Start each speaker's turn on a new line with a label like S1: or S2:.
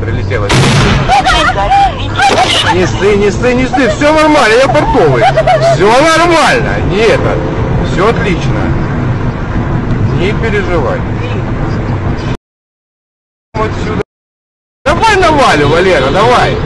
S1: прилетела. Не ссы, не ссы, не ссы, все нормально, я портовый. Все нормально, не это. Все отлично. Не переживай. Вот сюда. Давай навали, Валера, давай.